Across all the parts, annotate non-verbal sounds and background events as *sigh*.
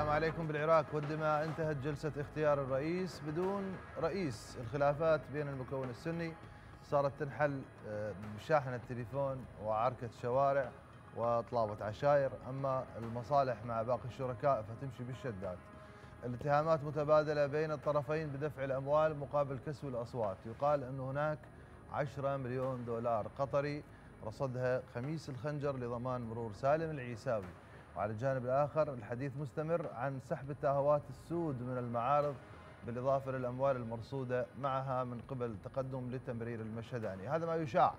السلام عليكم بالعراق والدماء. انتهت جلسة اختيار الرئيس بدون رئيس. الخلافات بين المكون السني صارت تنحل آه، بشاحن التليفون وعركة شوارع وطلابة عشاير. أما المصالح مع باقي الشركاء فتمشي بالشدات. الاتهامات متبادلة بين الطرفين بدفع الأموال مقابل كسب الأصوات. يقال أن هناك 10 مليون دولار قطري رصدها خميس الخنجر لضمان مرور سالم العيساوي. وعلى الجانب الآخر الحديث مستمر عن سحب التهوات السود من المعارض بالإضافة للأموال المرصودة معها من قبل تقدم لتمرير المشهداني. هذا ما يشاع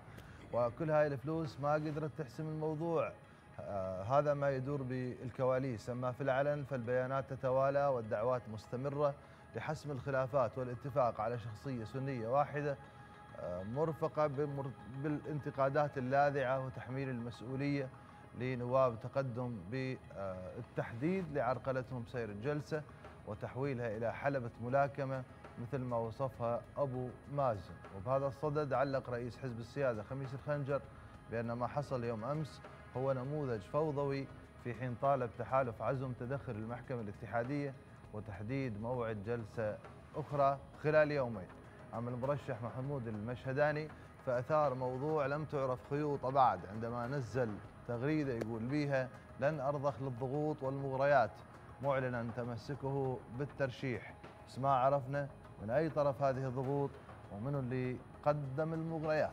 وكل هاي الفلوس ما قدرت تحسم الموضوع. آه هذا ما يدور بالكواليس. أما في العلن فالبيانات تتوالى والدعوات مستمرة لحسم الخلافات والاتفاق على شخصية سنية واحدة آه مرفقة بالانتقادات اللاذعة وتحميل المسؤولية لنواب تقدم بالتحديد لعرقلتهم سير الجلسة وتحويلها إلى حلبة ملاكمة مثل ما وصفها أبو مازن. وبهذا الصدد علق رئيس حزب السيادة خميس الخنجر بأن ما حصل يوم أمس هو نموذج فوضوي في حين طالب تحالف عزم تدخل المحكمة الاتحادية وتحديد موعد جلسة أخرى خلال يومين. أما المرشح محمود المشهداني فأثار موضوع لم تعرف خيوطه بعد عندما نزل تغريدة يقول بيها لن أرضخ للضغوط والمغريات. معلنا تمسكه بالترشيح. بس ما عرفنا من أي طرف هذه الضغوط ومن اللي قدم المغريات.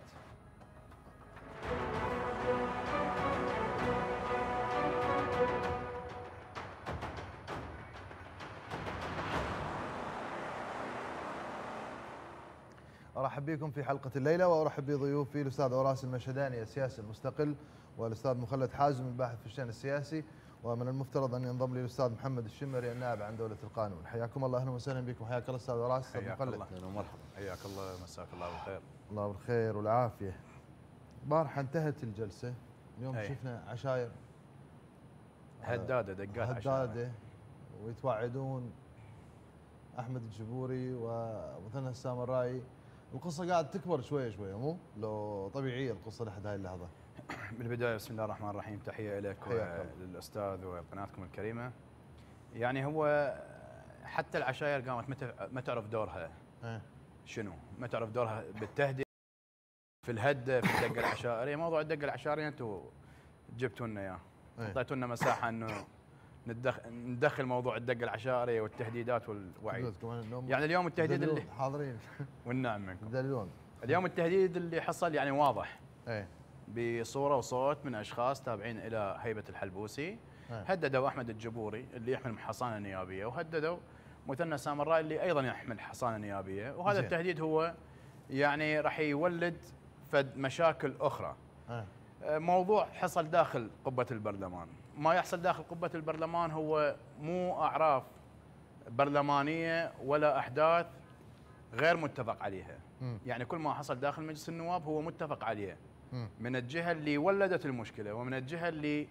أرحب بكم في حلقة الليلة وأرحب بضيوفي الأستاذ أوراس المشهداني السياسي المستقل والأستاذ مخلد حازم الباحث في الشأن السياسي ومن المفترض أن ينضم لي الأستاذ محمد الشمري النائب عن دولة القانون. حياكم الله أهلا وسهلا بكم. حياك الله أستاذ اوراس أستاذ حياك الله. أهلا ومرحبا. حياك الله مساك الله بالخير. الله بالخير والعافية. البارحه انتهت الجلسة. اليوم أي. شفنا عشاير. هداده دقات هداده ويتوعدون أحمد الجبوري ومثنى السامرائي القصة قاعد تكبر شوية شوية مو؟ لو طبيعية القصة لحد هاي اللحظة. بالبداية بسم الله الرحمن الرحيم. تحية لك وللأستاذ وقناتكم الكريمة. يعني هو حتى العشاير قامت ما تعرف دورها؟ أه. شنو؟ ما تعرف دورها؟ بالتهدئة في الهده في الدقة *coughs* العشائرية. موضوع الدقة العشائرية أنتم جبتوا لنا إياه. إيه. اعطيتوا لنا مساحة إنه ندخل ندخل موضوع الدقة العشائرية والتهديدات والوعي يعني اليوم التهديد اللي حاضرين. والنعم منكم. دلون اليوم التهديد اللي حصل يعني واضح. إيه. بصورة وصوت من أشخاص تابعين إلى هيبة الحلبوسي. إيه هددوا أحمد الجبوري اللي يحمل حصانه نيابيه وهددوا مثنى سامراء اللي أيضا يحمل حصانه نيابيه وهذا زي. التهديد هو يعني راح يولد فد مشاكل أخرى. إيه موضوع حصل داخل قبة البرلمان. ما يحصل داخل قبة البرلمان هو مو أعراف برلمانية ولا أحداث غير متفق عليها. م. يعني كل ما حصل داخل مجلس النواب هو متفق عليه. من الجهة اللي ولدت المشكلة ومن الجهة اللي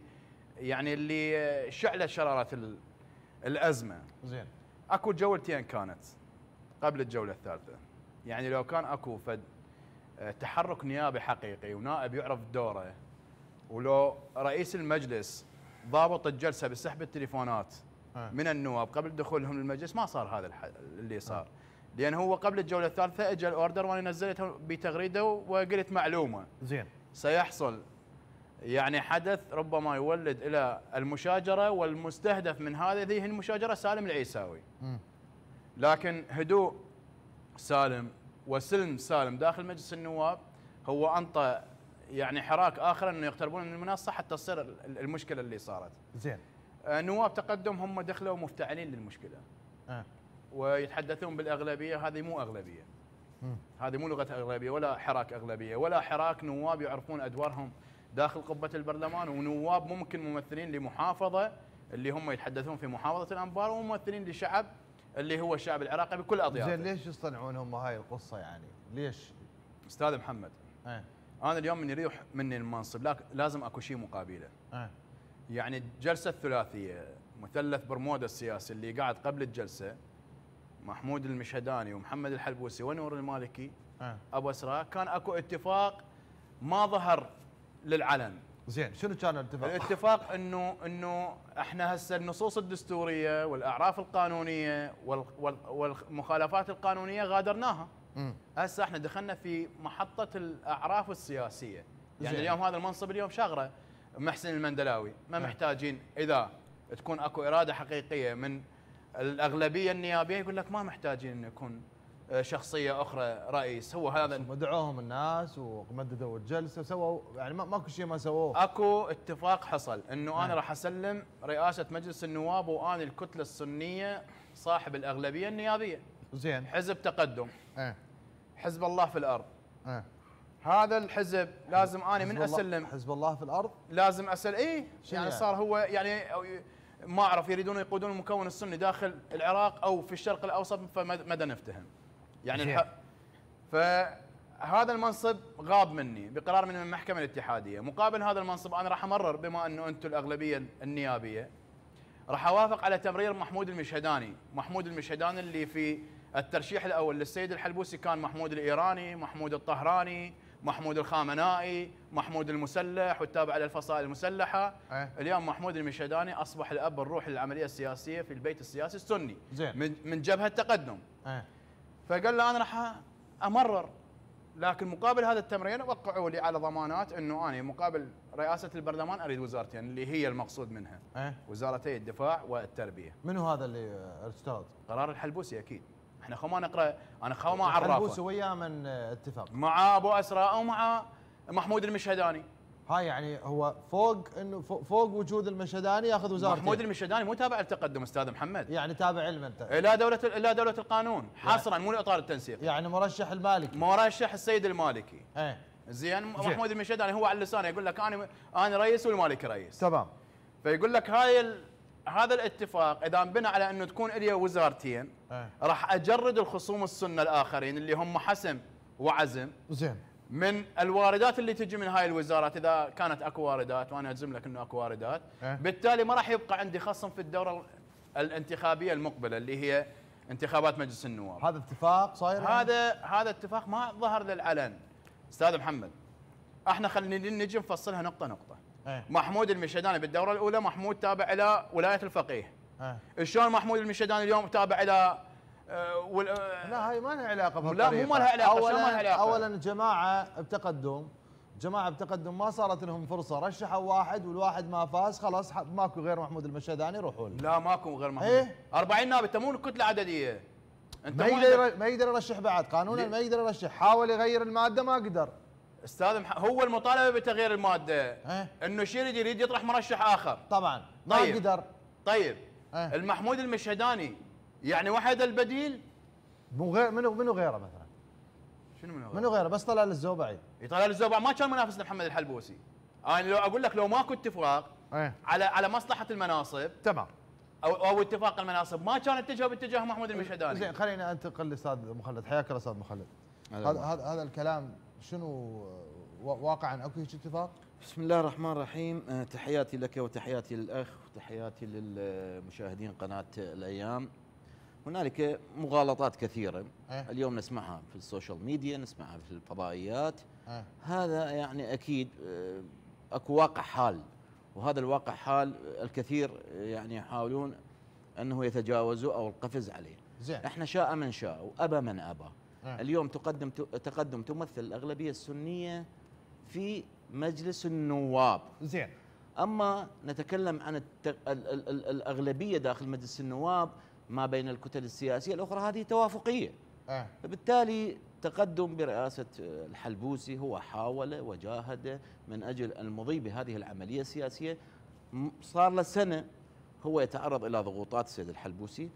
يعني اللي شعلت شرارة الأزمة. زين. أكو جولتين كانت قبل الجولة الثالثة. يعني لو كان أكو فد تحرك نيابي حقيقي ونائب يعرف دوره ولو رئيس المجلس ضابط الجلسة بسحب التليفونات. من النواب قبل دخولهم للمجلس ما صار هذا اللي صار. لأن هو قبل الجولة الثالثة اجى الأوردر وأنا نزلته بتغريدة وقلت معلومة زين سيحصل يعني حدث ربما يولد إلى المشاجرة والمستهدف من هذه المشاجرة سالم العيساوي م. لكن هدوء سالم وسلم سالم داخل مجلس النواب هو أنطى يعني حراك آخر إنه يقتربون من المنصة حتى تصير المشكلة اللي صارت. زين. آه نواب تقدم هم دخلوا مفتعلين للمشكلة. آه. ويتحدثون بالأغلبية هذه مو أغلبية. هذه مو لغة أغلبية ولا حراك أغلبية ولا حراك نواب يعرفون أدوارهم داخل قبة البرلمان ونواب ممكن ممثلين لمحافظة اللي هم يتحدثون في محافظة الأنبار وممثلين لشعب اللي هو الشعب العراقي بكل أضيافه. زين ليش يصطنعون هم هاي القصة يعني؟ ليش؟ أستاذ محمد. آه. أنا اليوم من يريح مني المنصب لازم أكو شيء مقابله أه. يعني الجلسة الثلاثية مثلث برمودا السياسي اللي قاعد قبل الجلسة محمود المشهداني ومحمد الحلبوسي ونور المالكي أه. أبو أسراء كان أكو اتفاق ما ظهر للعلن زين شنو كان الاتفاق؟ الاتفاق إنه إنه إحنا هسه النصوص الدستورية والأعراف القانونية والمخالفات القانونية غادرناها. هسه إحنا دخلنا في محطة الأعراف السياسية. يعني زين. اليوم هذا المنصب اليوم شاغرة محسن المندلاوي، ما محتاجين إذا تكون أكو إرادة حقيقية من الأغلبية النيابية يقول لك ما محتاجين انه يكون آه، شخصية أخرى رئيس. هو هذا دعوهم الناس ومددوا الجلسة سووا يعني ماكو شيء ما سووه. أكو اتفاق حصل إنه أنا نعم. راح أسلم رئاسة مجلس النواب وأنا الكتلة السنية صاحب الأغلبية النيابية. زين. حزب تقدم. آه حزب الله في الأرض. آه هذا الحزب لازم أنا من أسلم. حزب الله في الأرض؟ لازم اسل اي يعني, يعني؟ صار هو يعني ما أعرف يريدون يقودون المكون السني داخل العراق أو في الشرق الأوسط فمدى نفتهم؟ يعني. فهذا المنصب غاب مني بقرار من المحكمة الاتحادية. مقابل هذا المنصب أنا راح أمرر بما أنه أنتم الأغلبية النيابية راح أوافق على تمرير محمود المشهداني. محمود المشهداني اللي في الترشيح الأول للسيد الحلبوسي كان محمود الإيراني محمود الطهراني محمود الخامنائي محمود المسلح والتابع للفصائل المسلحة أه. اليوم محمود المشهداني أصبح الأب الروحي للعملية السياسية في البيت السياسي السني زين. من من جبهة تقدم أه. فقال له أنا راح أمرر لكن مقابل هذا التمرين وقعوا لي على ضمانات إنه أنا مقابل رئاسة البرلمان أريد وزارتين اللي هي المقصود منها أه؟ وزارتي الدفاع والتربية منو هذا اللي ارتضى؟ قرار الحلبوسي أكيد إحنا خو ما نقرأ أنا خو ما عرافه الحلبوسي وياه من اتفاق. مع أبو أسراء ومع محمود المشهداني. هاي يعني هو فوق إنه فوق وجود المشهداني ياخذ وزارته. محمود المشهداني مو تابع للتقدم أستاذ محمد. يعني تابع لمن إلى دولة إلى دولة القانون. حصرا يعني مو لإطار التنسيق. يعني مرشح المالكي. مرشح السيد المالكي. إيه. زين محمود المشهداني هو على لسانه يقول لك أنا أنا رئيس والمالكي رئيس. تمام. فيقول لك هاي. هذا الاتفاق إذا انبنى على أنه تكون إلي وزارتين إيه. راح أجرد الخصوم السنة الآخرين اللي هم حسم وعزم. زين. من الواردات اللي تجي من هاي الوزارات إذا كانت أكو واردات وأنا أجزم لك إنه أكو واردات أه؟ بالتالي ما راح يبقى عندي خصم في الدورة الانتخابية المقبلة اللي هي انتخابات مجلس النواب. هذا اتفاق صاير هذا هذا اتفاق ما ظهر للعلن أستاذ محمد إحنا خلينا نجي نفصلها نقطة نقطة. أه؟ محمود المشهداني بالدورة الأولى محمود تابع إلى ولاية الفقيه. أه؟ شلون محمود المشهداني اليوم تابع إلى آه، وال... لا هاي ما لها علاقة لا مو ما لها علاقة اولا ما لها علاقة؟ اولا جماعة بتقدم جماعة بتقدم ما صارت لهم فرصة. رشحوا واحد والواحد ما فاز خلاص ماكو غير محمود المشهداني روحوا له. لا ماكو غير محمود. إيه؟ 40 نائب انت مو كتله عددية. أنت ما يقدر ما يقدر يرشح بعد قانونا ما يقدر يرشح. حاول يغير المادة ما قدر. أستاذ مح... هو المطالبة بتغيير المادة. إيه؟ إنه شيء يريد يطرح مرشح آخر. طبعا. ما طيب. قدر. طيب. إيه؟ المحمود المشهداني يعني واحد البديل؟ مو غير منو منو غيره مثلا؟ شنو منو غيره؟ منو غيره؟ بس طلال الزوبعي. طلال الزوبعي. ما كان منافس لمحمد الحلبوسي. أنا لو أقول لك لو ماكو اتفاق إيه؟ على على مصلحة المناصب تمام. أو أو اتفاق المناصب ما كان اتجه باتجاه محمود المشهداني. زين خليني أنتقل لأستاذ مخلد. حياك الله أستاذ مخلد. هذا هذا الكلام شنو واقعا أكو هيك اتفاق؟ بسم الله الرحمن الرحيم أه، تحياتي لك وتحياتي للأخ وتحياتي للمشاهدين قناة الأيام هنالك مغالطات كثيرة أه؟ اليوم نسمعها في السوشيال ميديا نسمعها في الفضائيات أه؟ هذا يعني أكيد آه، أكو واقع حال وهذا الواقع حال الكثير يعني يحاولون أنه يتجاوزوا أو القفز عليه زين. إحنا شاء من شاء وأبى من أبى أه؟ اليوم تقدم تقدم تمثل الأغلبية السنية في مجلس النواب. زين. أما نتكلم عن التق... ال... ال... ال... الأغلبية داخل مجلس النواب ما بين الكتل السياسية الأخرى هذه توافقية. أه. فبالتالي تقدم برئاسة الحلبوسي هو حاول وجاهد من أجل المضي بهذه العملية السياسية. صار له سنة هو يتعرض إلى ضغوطات السيد الحلبوسي.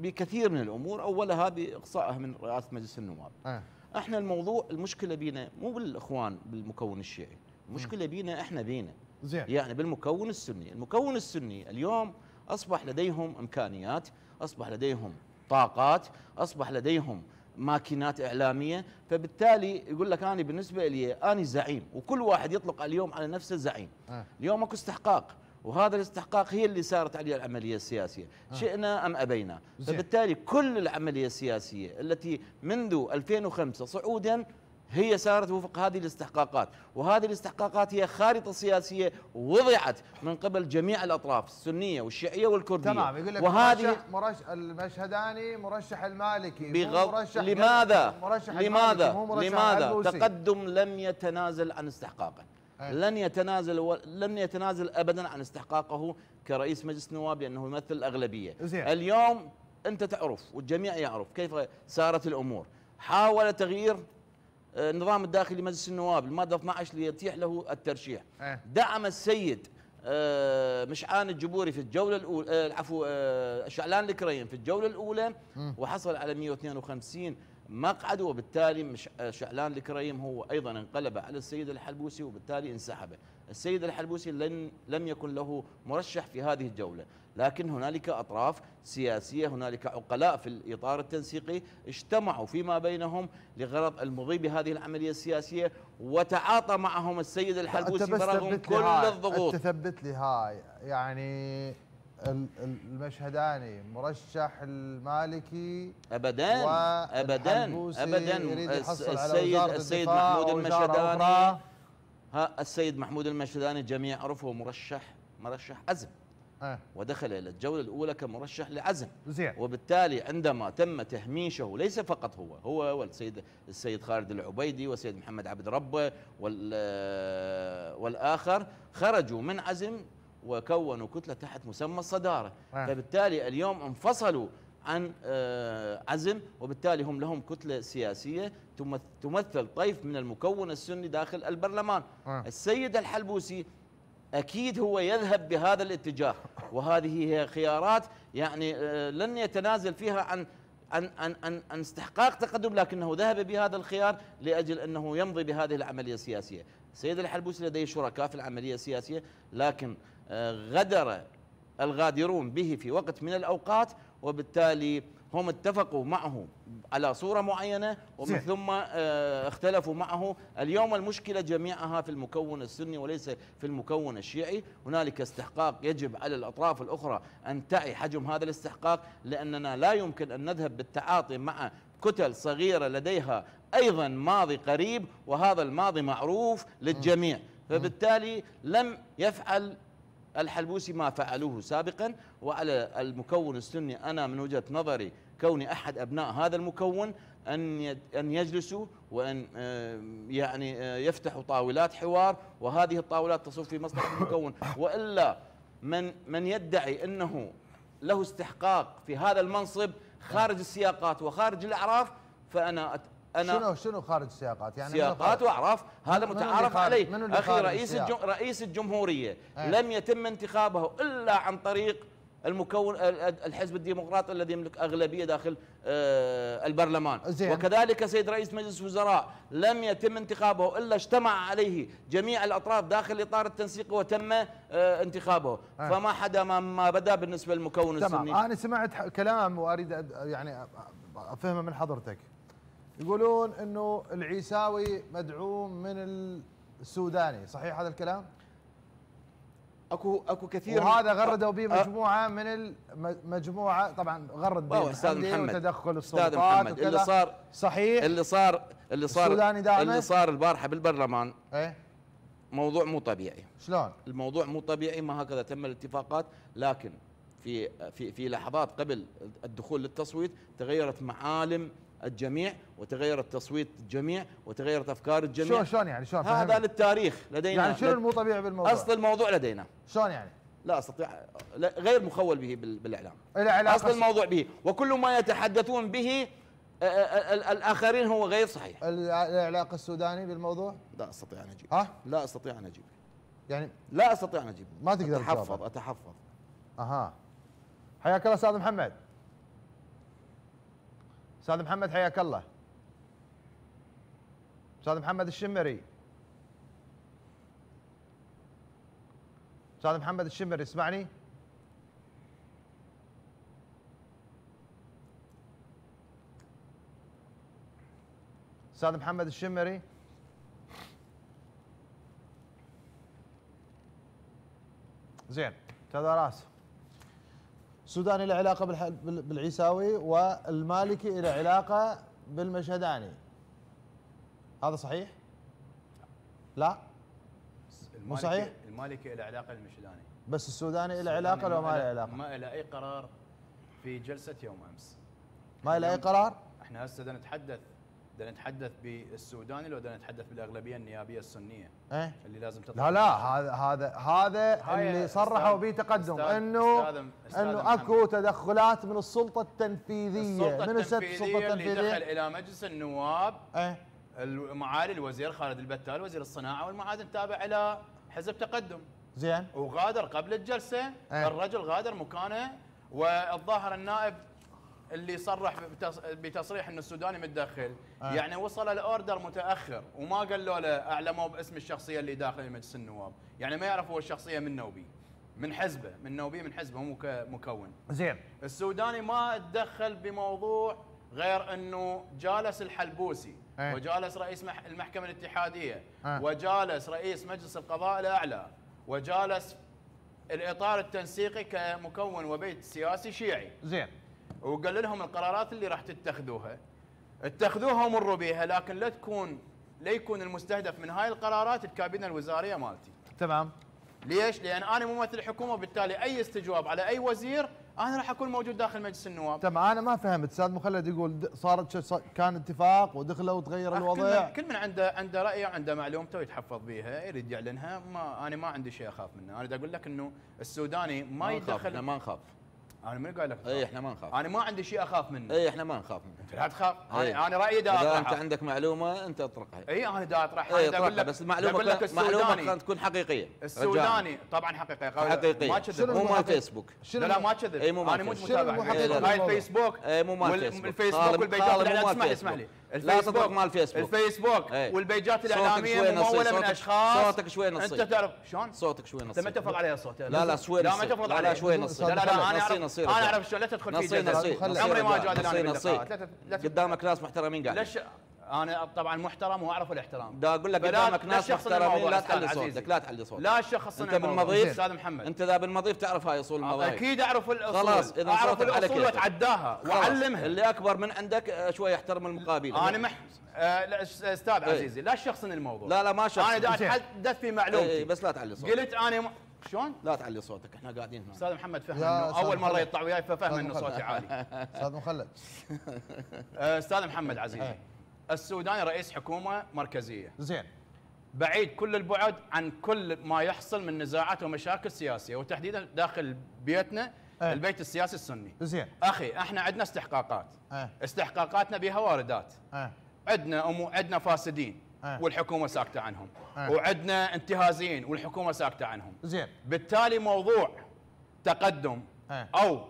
بكثير من الأمور أولها بإقصائه من رئاسة مجلس النواب. أه. إحنا الموضوع المشكلة بينا مو بالإخوان بالمكون الشيعي. المشكلة بينا إحنا بينا. زين. يعني بالمكون السني. المكون السني اليوم أصبح لديهم إمكانيات أصبح لديهم طاقات أصبح لديهم ماكينات إعلامية. فبالتالي يقول لك أنا بالنسبة لي أنا زعيم وكل واحد يطلق اليوم على نفسه زعيم. أه. اليوم أكو استحقاق. وهذا الاستحقاق هي اللي سارت عليها العملية السياسية. أه. شئنا أم أبينا. زين. فبالتالي كل العملية السياسية التي منذ 2005 صعودا هي سارت وفق هذه الاستحقاقات. وهذه الاستحقاقات هي خارطة سياسية وضعت من قبل جميع الأطراف السنية والشيعية والكردية. تمام. يقول لك وهذه مرشح, مرشح المشهداني مرشح المالكي بغض مرشح لماذا؟ مرشح لماذا؟ مرشح لماذا؟ تقدم لم يتنازل عن استحقاقه. لن يتنازل و... لن يتنازل ابدا عن استحقاقه كرئيس مجلس النواب لأنه يمثل الأغلبية. زين. اليوم أنت تعرف والجميع يعرف كيف سارت الأمور. حاول تغيير آه، النظام الداخلي مجلس النواب الماده 12 ليتيح له الترشيح. أه. دعم السيد آه، مشعان الجبوري في الجولة الأولى آه، العفو شعلان الكريم في الجولة الأولى وحصل على 152 مقعد وبالتالي مش شعلان الكريم هو أيضا انقلب على السيد الحلبوسي وبالتالي انسحب. السيد الحلبوسي لن لم يكن له مرشح في هذه الجولة. لكن هنالك أطراف سياسية هنالك عقلاء في الإطار التنسيقي اجتمعوا فيما بينهم لغرض المضي بهذه العملية السياسية وتعاطى معهم السيد الحلبوسي برغم كل الضغوط. تثبت لي هاي. يعني المشهداني مرشح المالكي ابدا ابدا ابدا. السيد السيد محمود المشهداني. ها السيد محمود المشهداني الجميع عرفه مرشح مرشح عزم. آه. ودخل إلى الجولة الأولى كمرشح لعزم. زين. وبالتالي عندما تم تهميشه ليس فقط هو هو والسيد السيد خالد العبيدي والسيد محمد عبد ربه والآخر خرجوا من عزم وكونوا كتلة تحت مسمى الصدارة آه. فبالتالي اليوم انفصلوا عن آه، عزم وبالتالي هم لهم كتلة سياسية تمثل طيف من المكون السني داخل البرلمان آه. السيد الحلبوسي أكيد هو يذهب بهذا الاتجاه وهذه هي خيارات يعني آه، لن يتنازل فيها عن عن عن عن, عن استحقاق تقدم لكنه ذهب بهذا الخيار لأجل أنه يمضي بهذه العملية السياسية. السيد الحلبوسي لديه شركاء في العملية السياسية لكن غدر الغادرون به في وقت من الأوقات وبالتالي هم اتفقوا معه على صورة معينة ومن ثم آه، اختلفوا معه. اليوم المشكلة جميعها في المكون السني وليس في المكون الشيعي. هنالك استحقاق يجب على الأطراف الأخرى أن تعي حجم هذا الاستحقاق لأننا لا يمكن أن نذهب بالتعاطي مع كتل صغيرة لديها أيضا ماضي قريب وهذا الماضي معروف للجميع. فبالتالي لم يفعل الحلبوسي ما فعلوه سابقا وعلى المكون السني أنا من وجهة نظري كوني أحد أبناء هذا المكون أن أن يجلسوا وأن آه، يعني آه، يفتحوا طاولات حوار وهذه الطاولات تصب في مصلحة المكون. وإلا من من يدعي أنه له استحقاق في هذا المنصب خارج السياقات وخارج الأعراف فأنا أنا شنو شنو خارج السياقات؟ يعني سياقات وأعراف هذا متعارف عليه. أخي رئيس رئيس الجمهورية أيه. لم يتم انتخابه إلا عن طريق المكون الحزب الديمقراطي الذي يملك أغلبية داخل آه، البرلمان. زين. وكذلك سيد رئيس مجلس الوزراء لم يتم انتخابه إلا اجتمع عليه جميع الأطراف داخل إطار التنسيق وتم آه، انتخابه. أه. فما حدا ما بدا بالنسبة للمكون تمام. السني. أنا سمعت كلام وأريد يعني أفهمه من حضرتك. يقولون إنه العيساوي مدعوم من السوداني صحيح هذا الكلام؟ أكو أكو كثير وهذا غردوا به مجموعة من المجموعه طبعا غرد به أستاذ محمد. وتدخل السلطات أستاذ محمد. اللي صار صحيح. اللي صار اللي صار السوداني دائما؟ اللي صار البارحة بالبرلمان. إيه. موضوع مو طبيعي. شلون؟ الموضوع مو طبيعي ما هكذا تم الاتفاقات لكن في في في لحظات قبل الدخول للتصويت تغيرت معالم الجميع وتغيرت تصويت الجميع وتغيرت أفكار الجميع. شلون شلون يعني؟ شلون؟ هذا للتاريخ لدينا. يعني شنو المو طبيعي بالموضوع؟ أصل الموضوع لدينا. شلون يعني؟ لا استطيع لا غير مخول به بالإعلام. أصل الموضوع به. وكل ما يتحدثون به الآخرين هو غير صحيح. العلاقه السوداني بالموضوع؟ لا أستطيع أن أجيب. ها؟ لا أستطيع أن أجيب. يعني لا أستطيع أن أجيب. ما تقدر أتحفظ أتحفظ. أها. حياك الله أستاذ محمد. أستاذ محمد حياك الله. أستاذ محمد الشمري. أستاذ محمد الشمري اسمعني. أستاذ محمد الشمري. زين أستاذ راس السوداني له علاقة بالعيساوي والمالكي له علاقة بالمشهداني هذا صحيح؟ لا مو صحيح؟ المالكي له علاقة بالمشداني بس السوداني له علاقة ولا ما له علاقة؟ ما له أي قرار في جلسة يوم أمس ما له أي قرار؟ إحنا هسه نتحدث بدنا نتحدث بالسوداني لو بدنا نتحدث بالأغلبية النيابية السنية. إيه؟ اللي لازم تطلع لا لا هذا هذا هذا اللي صرحوا به تقدم انه إنه أكو تدخلات من السلطة التنفيذية. السلطة من التنفيذية اللي دخل إلى مجلس النواب إيه. معالي الوزير خالد البتال وزير الصناعة والمعادن تابع إلى حزب تقدم. زين. وغادر قبل الجلسة إيه؟ الرجل غادر مكانه والظاهر النائب اللي صرح بتصريح انه السوداني متدخل آه. يعني وصل الأوردر متأخر وما قالوا له اعلموا باسم الشخصية اللي داخل مجلس النواب يعني ما يعرف هو الشخصية من نوبي من حزبه من نوبي من حزبه مو مكون زين السوداني ما تدخل بموضوع غير إنه جالس الحلبوسي آه. وجالس رئيس المحكمة الاتحادية آه. وجالس رئيس مجلس القضاء الأعلى وجالس الإطار التنسيقي كمكون وبيت سياسي شيعي زين وقال لهم القرارات اللي راح تتخذوها. اتخذوها ومروا بها لكن لا تكون لا يكون المستهدف من هاي القرارات الكابينة الوزارية مالتي. تمام. ليش؟ لأن أنا ممثل الحكومة وبالتالي أي استجواب على أي وزير أنا راح أكون موجود داخل مجلس النواب. تمام. أنا ما فهمت. أستاذ مخلد يقول صارت كان اتفاق ودخلوا وتغير الوضع. كل من عنده عنده رايه وعنده معلومته ويتحفظ بها يريد يعلنها ما أنا ما عندي شيء أخاف منه. أنا أقول لك إنه السوداني ما, ما يدخل ما نخاف. أنا من قايل لك اي إحنا ما نخاف. أنا ما عندي شيء أخاف منه. اي إحنا ما نخاف منه. أنت لا تخاف. أنا أنا رأيي دا إذا أنت عندك معلومة أنت اطرقها اي أنا دا أطرحها اي أقول لك بس المعلومه معلومة تكون حقيقية. السوداني طبعا حقيقية. حقيقية. ما كذب مو مال فيسبوك لا لا ما كذب مو أنا مو متابع. هاي الفيسبوك. اي مو مال فيسبوك الفيسبوك والبيجات. الاعلاميه اسمح لي اسمح لي. لا تطرق مال فيسبوك. الفيسبوك والبيجات الإعلامية ممولة من أشخاص. صوتك شوي نصي. أنت تعرف شلون؟ صوتك شوي نصي. أنت ما تفرض علي الصوت لا لا شوي لا ما تفرض علي لا شوي نصي. لا لا أنا اعرف أنا أعرف شلون لا تدخل في نصي عمري ما جادل أنا نصي قدامك ناس محترمين قاعد ليش أنا طبعا محترم واعرف الاحترام. دا أقول لك قدامك ناس محترمين لا تعلي صوتك لا تعلي صوتك. لا شخص أنت بالمضيف أستاذ محمد. أنت ذا بالمضيف تعرف هاي أصول المضايف أكيد أعرف الأصول. خلاص إذا أعرف الأصول وأتعداها وأعلمها. اللي أكبر من عندك آه، شوي يحترم المقابل. أنا مح آه أستاذ إيه. عزيزي لا شخصن الموضوع. لا لا ما شخص. أنا أتحدث في معلومتي. اي بس لا تعلي صوتك. قلت أنا. شلون؟ لا تعلي صوتك إحنا قاعدين هنا أستاذ محمد فهم إنه أول مرة يطلع وياي ففهم إنه صوتي عالي. أستاذ مخلد. *laughs* آه، أستاذ محمد عزيزي. إيه. السوداني رئيس حكومة مركزية زين بعيد كل البعد عن كل ما يحصل من نزاعات ومشاكل سياسية وتحديدا داخل بيتنا أه. البيت السياسي السني زين أخي إحنا عندنا استحقاقات أه. استحقاقاتنا بها واردات أه. عندنا أمو عندنا فاسدين أه. والحكومة ساكتة عنهم أه. وعندنا انتهازيين والحكومة ساكتة عنهم زين بالتالي موضوع تقدم أه. أو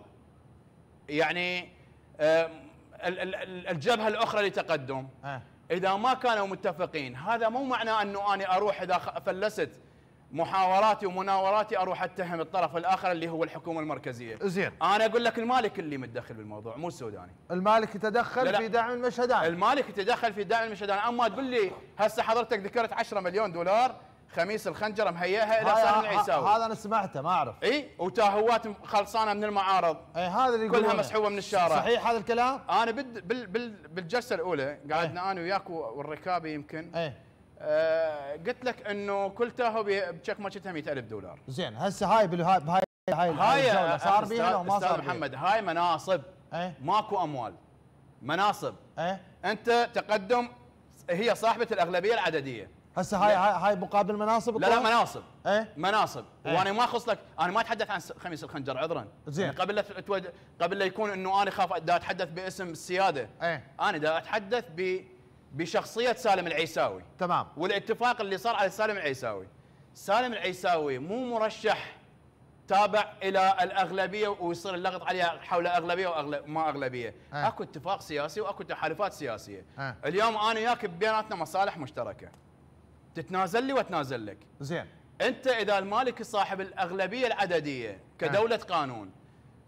يعني آه الجبهة الأخرى لتقدم. أه. إذا ما كانوا متفقين هذا مو معناه أنه أنا أروح إذا فلست محاوراتي ومناوراتي أروح أتهم الطرف الآخر اللي هو الحكومة المركزية. زين. أنا أقول لك المالك اللي متدخل بالموضوع مو السوداني. المالك يتدخل لا لا. في دعم المشهدان. المالك يتدخل في دعم المشهدان. أما تقول لي هسه حضرتك ذكرت 10 مليون دولار خميس الخنجر مهيئها إلى سالم العيساوي. هذا أنا سمعته ما أعرف. إي وتاهوات خلصانة من المعارض. إي هذا اللي كلها مسحوبة من الشارع. صحيح هذا الكلام؟ أنا بال بال بال بالجلسة الأولى قعدنا أنا وياك والركابي يمكن. إي. آه قلت لك إنه كل تاهو بتشيك ماتشتها 100000 دولار. زين هسه هاي بهاي هاي هاي صار بيها لو ما صار محمد هاي مناصب. إيه؟ ماكو أموال. مناصب. إيه؟ أنت تقدم هي صاحبة الأغلبية العددية. هسه هاي هاي مقابل مناصب لا لا مناصب. إيه؟ مناصب. إيه؟ وأنا ما أخص لك أنا ما أتحدث عن خميس الخنجر عذرا. زين. يعني قبل لا. قبل لا يكون إنه أنا خاف دا أتحدث باسم السيادة. إيه. أنا دا أتحدث ب بشخصية سالم العيساوي. تمام. والاتفاق اللي صار على سالم العيساوي. سالم العيساوي مو مرشح تابع إلى الأغلبية ويصير اللغط عليها حول أغلبية وما أغلبية. أه. أكو اتفاق سياسي وأكو تحالفات سياسية. أه. اليوم أنا وياك بيناتنا مصالح مشتركة. تتنازل لي واتنازل لك زين انت اذا المالك صاحب الاغلبية العددية كدولة أه. قانون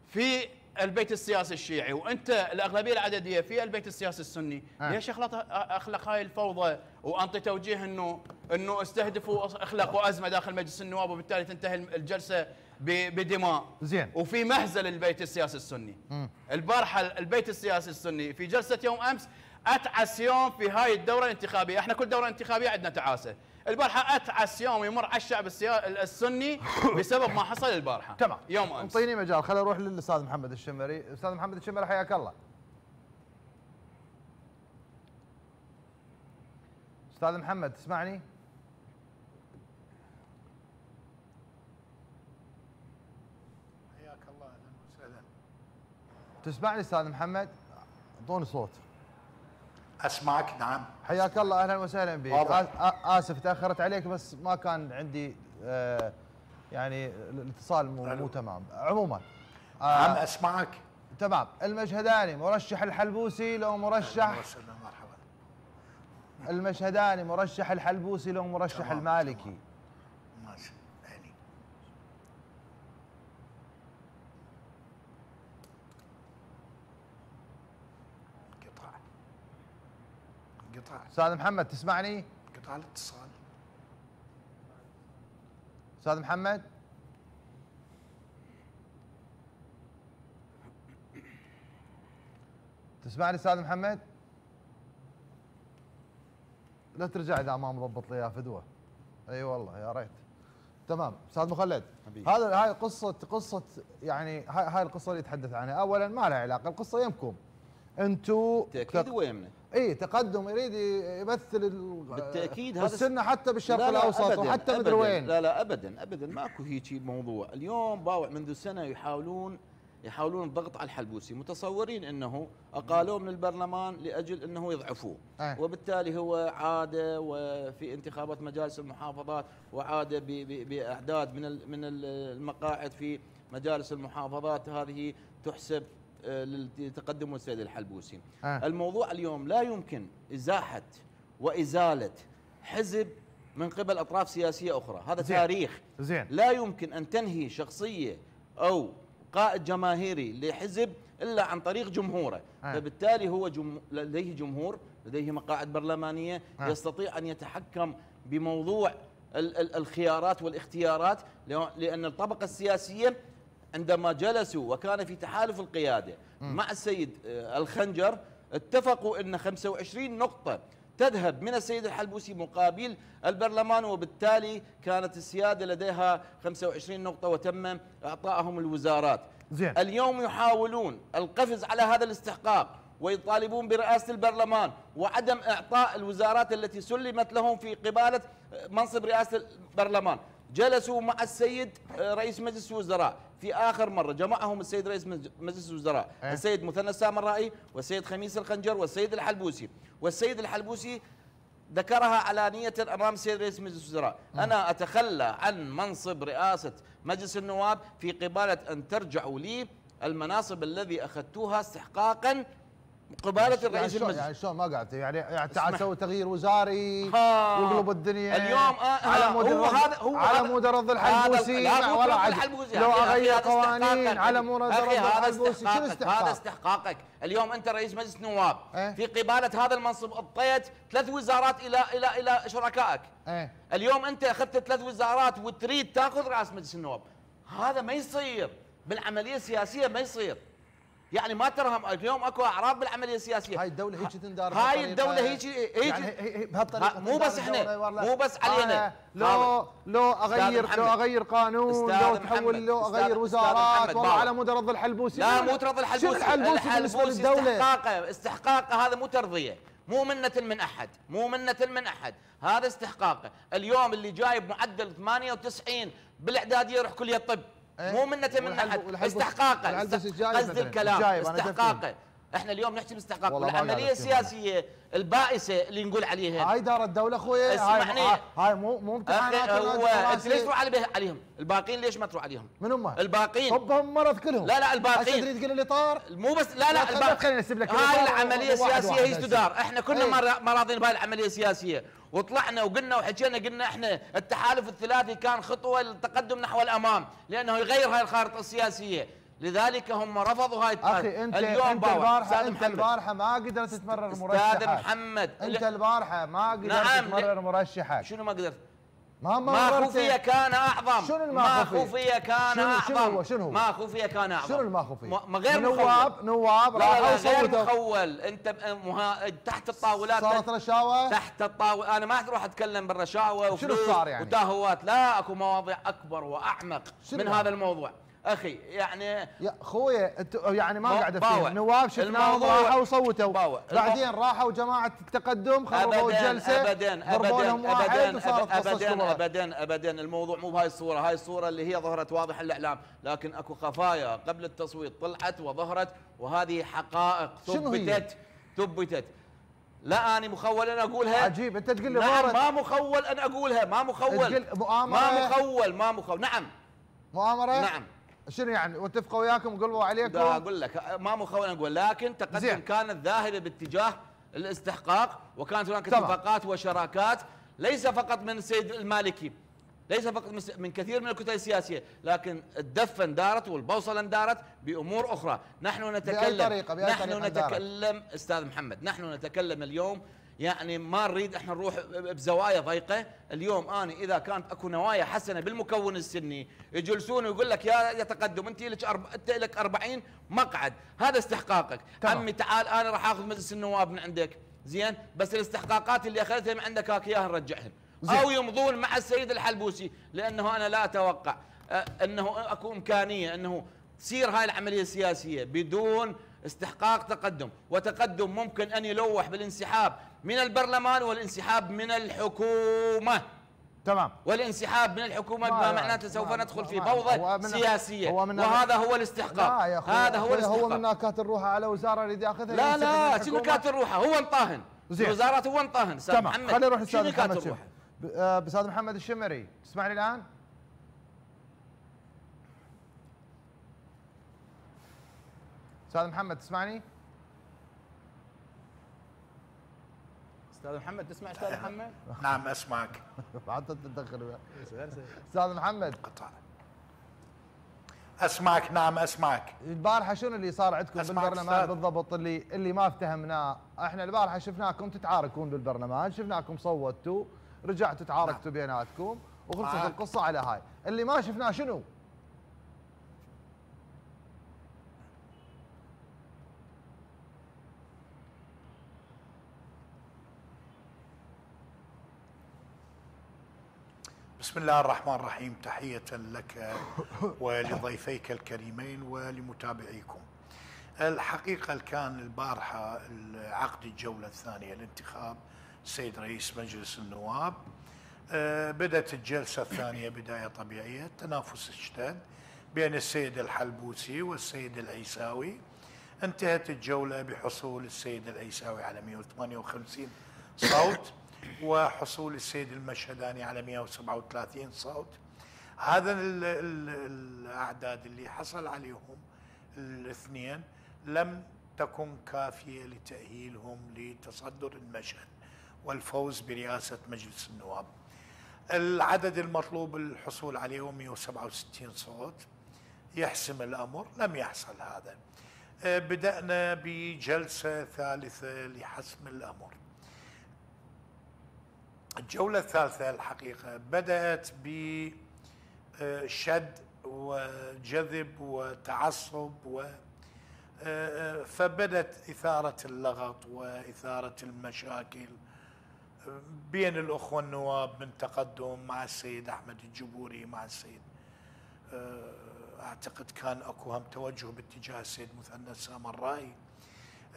في البيت السياسي الشيعي وانت الاغلبية العددية في البيت السياسي السني أه. ليش اخلق أخلق هاي الفوضى وأنطي توجيه انه إنه استهدفوا أخلقوا أزمة داخل مجلس النواب وبالتالي تنتهي الجلسة بدماء زين وفي مهزله للبيت السياسي السني. البارحة البيت السياسي السني في جلسة يوم أمس اتعس يوم في هاي الدورة الانتخابية. إحنا كل دورة انتخابية عندنا تعاسة. البارحة اتعس يوم يمر على الشعب السني *laughs* بسبب ما حصل البارحة. تمام. يوم أمس. أعطيني مجال. خليني أروح للأستاذ محمد الشمري. أستاذ محمد الشمري حياك الله. أستاذ محمد تسمعني؟ حياك الله أهلا وسهلا تسمعني أستاذ محمد؟ أعطوني صوت. أسمعك نعم. حياك الله أهلا وسهلا بك. آسف تأخرت عليك بس ما كان عندي آه يعني الاتصال مو, مو تمام. عموما آه نعم أسمعك. تمام. المشهداني مرشح الحلبوسي لو مرشح مرحبا. المشهداني مرشح الحلبوسي لو مرشح المالكي. ماشي قطع أستاذ محمد تسمعني؟ قطع الاتصال. أستاذ محمد؟ تسمعني أستاذ محمد؟ لا ترجع إذا ما مضبط لي فدوة. أي أيوة والله يا ريت. تمام. أستاذ مخلد. هذا هاي قصه قصة يعني هاي, هاي القصة اللي يتحدث عنها. اولا ما لها علاقة القصة يمكم. أنتم تأكيد ويمنا اي تقدم يريد يمثل بالتأكيد هذا السنة حتى بالشرق لا لا الأوسط وحتى مدري وين لا لا ابدا ابدا ماكو هيك موضوع اليوم باوع منذ سنة يحاولون يحاولون الضغط على الحلبوسي. متصورين إنه أقالوه من البرلمان لأجل إنه يضعفوه. أه. وبالتالي هو عاد وفي انتخابات مجالس المحافظات وعاد بأعداد من من المقاعد في مجالس المحافظات. هذه تحسب لتقدم السيد الحلبوسي آه. الموضوع اليوم لا يمكن إزاحة وإزالة حزب من قبل أطراف سياسية أخرى هذا زين. تاريخ زين. لا يمكن أن تنهي شخصية أو قائد جماهيري لحزب إلا عن طريق جمهوره آه. فبالتالي هو جم... لديه جمهور لديه مقاعد برلمانية آه. يستطيع أن يتحكم بموضوع الخيارات والاختيارات لأن الطبقة السياسية عندما جلسوا وكان في تحالف القيادة مع السيد آه، الخنجر اتفقوا أن 25 نقطة تذهب من السيد الحلبوسي مقابل البرلمان وبالتالي كانت السيادة لديها 25 نقطة وتم إعطائهم الوزارات. زين. اليوم يحاولون القفز على هذا الاستحقاق ويطالبون برئاسة البرلمان وعدم إعطاء الوزارات التي سلمت لهم في قبالة منصب رئاسة البرلمان. جلسوا مع السيد آه، رئيس مجلس الوزراء. في آخر مرة جمعهم السيد رئيس مجلس الوزراء أه؟ السيد مثنى السامرائي والسيد خميس الخنجر والسيد الحلبوسي. والسيد الحلبوسي ذكرها علانية أمام السيد رئيس مجلس الوزراء. أه. أنا أتخلى عن منصب رئاسة مجلس النواب في قبالة أن ترجعوا لي المناصب الذي أخذتوها استحقاقا قبالة الرئيس يعني المجلس. يعني شلون ما قعدت؟ يعني يعني تعال سوي تغيير وزاري واقلب الدنيا. اليوم آه على مود هو هذا هو على مود رضى الحلبوسي. ولا الحلبوسي. اغير قوانين على مود رضى الحلبوسي شنو استحقاق هذا استحقاقك. اليوم أنت رئيس مجلس نواب. آه؟ في قبالة هذا المنصب اعطيت ثلاث وزارات إلى إلى إلى شركائك. آه؟ اليوم أنت أخذت ثلاث وزارات وتريد تأخذ راس مجلس النواب. هذا ما يصير. بالعملية السياسية ما يصير. يعني ما ترهم اليوم اكو اعراف بالعملية السياسية. هاي الدولة هيك تندار هاي الدولة هيك هيك يعني بهالطريقة مو بس إحنا مو بس علينا. لو لو اغير لو أغير قانون لو تحول لو أغير وزارات والله على مود رضى الحلبوسي. لا مو ترضي الحلبوسي. الحلبوسي بالنسبة للدولة؟ استحقاقه استحقاقه هذا مو ترضية. مو منة من أحد. مو منة من أحد. هذا استحقاقه. اليوم اللي جايب معدل 98 بالإعدادية يروح كلية الطب؟ مو منة من استحقاقه قصد الكلام. استحقاقه إحنا اليوم نحكي باستحقاق. العملية السياسية البائسة اللي نقول عليها. هاي دار الدولة أخوي اسمعني هاي, هاي مو مو امتحانات هو أنت ليش تروح عليهم؟ الباقيين ليش ما تروح عليهم؟ من هم؟ الباقيين. حبهم مرض كلهم لا لا الباقيين. تريد تقول اللي طار؟ مو بس لا لا الباقيين هاي العملية السياسية هي تدار إحنا كنا إيه. ما راضين بهاي العملية السياسية. وطلعنا وقلنا وحكينا قلنا إحنا التحالف الثلاثي كان خطوة للتقدم نحو الأمام لأنه يغير هاي الخارطة السياسية. لذلك هم رفضوا هاي أخي انت اليوم أنت البارحه أنت البارحة ما قدرت تمرر مرشحك. أستاذ محمد أنت البارحة ما قدرت نعم تمرر مرشحك. شنو ما قدرت؟ ما ما خفي كان أعظم. شنو ما خفي؟ كان اعظم شنو هو- شنو هو؟ ما خفي كان أعظم. شنو الما خفي؟ ما غير نواب مخول. نواب لا لا, غير مخول. أنت مها... تحت الطاولات صارت رشاوى تحت الطاولة. أنا ما راح أتكلم بالرشاوى وفلوس صار يعني؟ وتهوات لا أكو مواضيع أكبر وأعمق من؟ هذا الموضوع. أخي يعني يا خويا أنت يعني ما قاعد. افهم نواب شفناهم راحوا وصوتوا. باوع. بعدين راحوا جماعة التقدم خربوا الجلسة ابدا ابدا ابدا ابدا. ابدا ابدا الموضوع مو بهاي الصورة. هاي الصورة اللي هي ظهرت واضحه الإعلام. لكن أكو خفايا قبل التصويت طلعت وظهرت وهذه حقائق؟ ثبتت ثبتت. لا أنا مخول أن أقولها. عجيب. أنت تقول لي نعم ما مخول أن أقولها ما مخول. تقول مؤامرة؟ ما مخول ما مخول. نعم. مؤامرة؟ نعم. شنو يعني واتفقوا وياكم وقلبوا عليكم أقول لك ما مخول أقول لكن تقدم زين. كانت ذاهبة باتجاه الاستحقاق وكانت هناك. اتفاقات وشراكات ليس فقط من السيد المالكي ليس فقط من- كثير من الكتل السياسية لكن الدفه اندارت والبوصلة اندارت بأمور أخرى نحن نتكلم طريقة؟ بأي نحن طريقة اندارت؟ نتكلم أستاذ محمد نحن نتكلم اليوم يعني ما نريد إحنا نروح بزوايا ضيقة، اليوم أنا إذا كانت أكو نوايا حسنة بالمكون السني يجلسون ويقول لك يا يا تقدم أنت لك أرب... أنت لك 40 مقعد، هذا استحقاقك، تمام. عمي تعال أنا راح آخذ مجلس النواب من عندك، زين؟ بس الاستحقاقات اللي أخذتها من عندك هاك إياها نرجعهم. أو يمضون مع السيد الحلبوسي لأنه أنا لا أتوقع أنه أكو إمكانية أنه تصير هاي العملية السياسية بدون استحقاق تقدم. وتقدم ممكن أن يلوح بالانسحاب من البرلمان والانسحاب من الحكومة. تمام. والانسحاب من الحكومة ما- بما معناته سوف ما- ندخل ما- في من- سياسية. هو من- وهذا هو الاستحقاق. لا هذا هو أخوي، هو الاستحقاق. منا كاتب روحه على وزارة يريد ياخذها لا من لا الحكومة. شنو كاتب روحه هو انطاهن. الوزارات هو انطاهن تمام. خلينا نروح شنو للاستاذ محمد آه، أستاذ محمد الشمري تسمعني الآن؟ أستاذ محمد تسمعني؟ أستاذ محمد تسمع أستاذ *laughs* محمد؟ نعم أسمعك حتى تتدخل وياه. أستاذ محمد قطع أسمعك نعم أسمعك البارحة شنو اللي صار عندكم أستاذ. بالضبط اللي اللي ما افتهمناه إحنا البارحة شفناكم تتعاركون بالبرلمان شفناكم صوتوا رجعتوا تعاركتوا بيناتكم وخلصت معاك. القصة على هاي اللي ما شفناه شنو بسم الله الرحمن الرحيم. تحية لك ولضيفيك الكريمين ولمتابعيكم. الحقيقة كان البارحة عقد الجولة الثانية الانتخاب السيد رئيس مجلس النواب. آه، بدأت الجلسة الثانية بداية طبيعية تنافس اشتد بين السيد الحلبوسي والسيد العيساوي. انتهت الجولة بحصول السيد العيساوي على 158 صوت. وحصول السيد المشهداني على 137 صوت. هذا ال ال الأعداد اللي حصل عليهم الاثنين لم تكن كافية لتأهيلهم لتصدر المشهد والفوز برئاسة مجلس النواب. العدد المطلوب الحصول عليه هو 167 صوت. يحسم الأمر لم يحصل هذا. آه، بدأنا بجلسة ثالثة لحسم الأمر. الجولة الثالثة الحقيقة بدأت بشد وجذب وتعصب و آه، فبدت إثارة اللغط وإثارة المشاكل بين الأخوة النواب من تقدم مع السيد أحمد الجبوري مع السيد آه، أعتقد كان أكو هم توجه باتجاه السيد مثنى آه،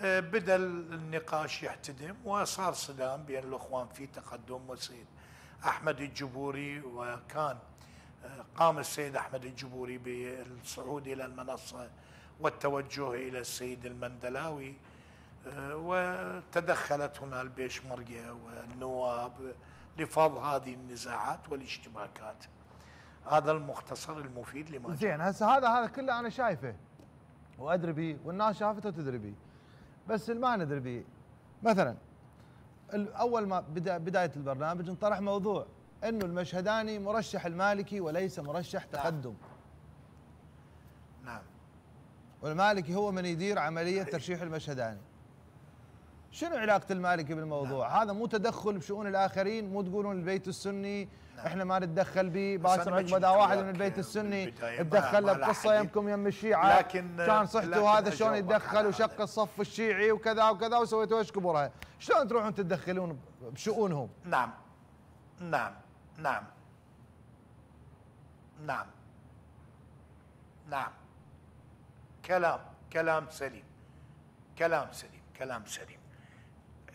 بدا النقاش يحتدم وصار صدام بين الإخوان في تقدم والسيد أحمد الجبوري وكان آه، قام السيد أحمد الجبوري بالصعود إلى المنصة والتوجه إلى السيد المندلاوي آه، وتدخلت هنا البيشمركة والنواب لفض هذه النزاعات والاشتباكات هذا المختصر المفيد لما. زين هسه هذا هذا كله أنا شايفه وأدري به والناس شافته وتدري به بس اللي ما ندري به مثلا أول ما بدا بداية البرنامج انطرح موضوع إنه المشهداني مرشح المالكي وليس مرشح تقدم. نعم. والمالكي هو من يدير عملية ترشيح المشهداني. شنو علاقة المالكي بالموضوع؟ نعم. هذا مو تدخل بشؤون الآخرين مو تقولون البيت السني نعم. إحنا ما نتدخل به باكر عقب دا واحد من البيت السني تدخل له بقصه يمكم يم الشيعة. لكن كان صحته هذا شلون يتدخل وشق الصف الشيعي وكذا وكذا وسويتوا إيش كبرها شلون تروحون تتدخلون بشؤونهم؟ نعم. نعم. نعم. نعم. نعم. كلام كلام سليم. كلام سليم كلام سليم.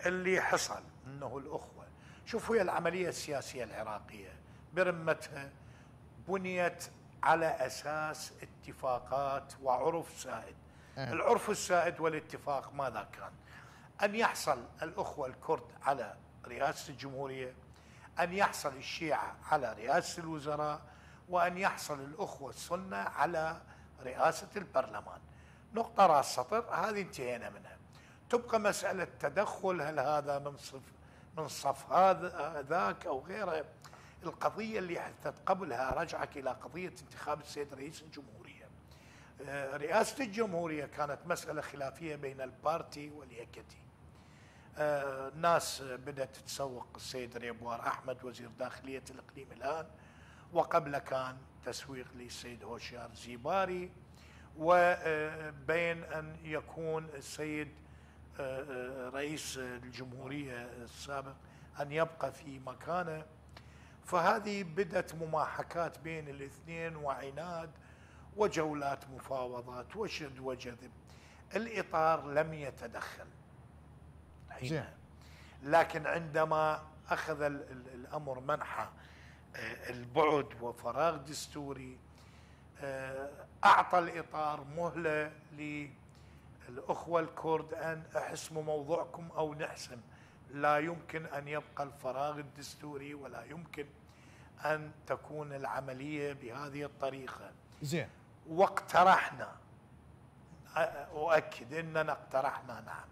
اللي حصل انه الاخوة. شوفوا هي العملية السياسية العراقية. برمتها بنيت على أساس اتفاقات وعرف سائد. أه. العرف السائد والاتفاق ماذا كان؟ أن يحصل الأخوة الكرد على رئاسة الجمهورية أن يحصل الشيعة على رئاسة الوزراء وأن يحصل الأخوة السنة على رئاسة البرلمان. نقطة راس سطر هذه انتهينا منها. تبقى مسألة تدخل هل هذا من صف من صف هذا ذاك أو غيره. القضية اللي حدثت قبلها رجعك إلى قضية انتخاب السيد رئيس الجمهورية. آه، رئاسة الجمهورية كانت مسألة خلافية بين البارتي واليكتي آه، ناس بدأت تسوق السيد ريبوار أحمد وزير داخلية الإقليم الآن وقبل كان تسويق للسيد هوشيار زيباري وبين أن يكون السيد آه، آه، رئيس الجمهورية السابق أن يبقى في مكانه. فهذه بدت مماحكات بين الاثنين وعناد وجولات مفاوضات وشد وجذب. الإطار لم يتدخل حينها. لكن عندما أخذ الأمر منحى آه، البعد وفراغ دستوري آه، أعطى الإطار مهلة للاخوه الكرد آن احسموا موضوعكم أو نحسم لا يمكن أن يبقى الفراغ الدستوري ولا يمكن أن تكون العملية بهذه الطريقة. زين. واقترحنا. أؤكد إننا اقترحنا نعم.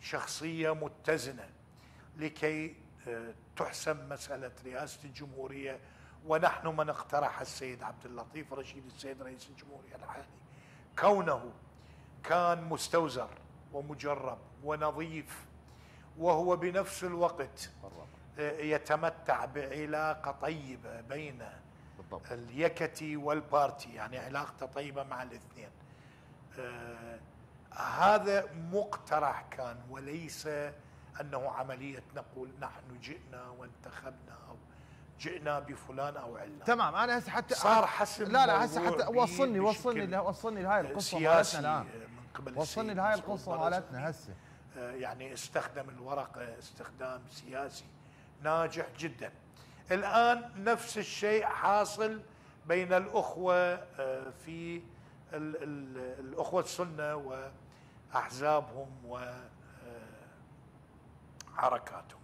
شخصية متزنة لكي آه، تحسم مسألة رئاسة الجمهورية. ونحن من اقترح السيد عبد اللطيف رشيد السيد رئيس الجمهورية الحالي. كونه كان مستوزر ومجرب ونظيف وهو بنفس الوقت يتمتع بعلاقة طيبة بين بالضبط. اليكتي والبارتي يعني علاقته طيبة مع الاثنين. آه هذا مقترح كان وليس أنه عملية نقول نحن جئنا وانتخبنا أو جئنا بفلان أو علان. تمام أنا هسه حتى صار حسب لا لا هسه حتى وصلني وصلني وصلني لهاي القصة الآن. من قبل وصلني لهاي القصة مالتنا هسه. آه، يعني استخدم الورقه استخدام سياسي ناجح جدا. الآن نفس الشيء حاصل بين الأخوة آه، في الأخوة السنة وأحزابهم وحركاتهم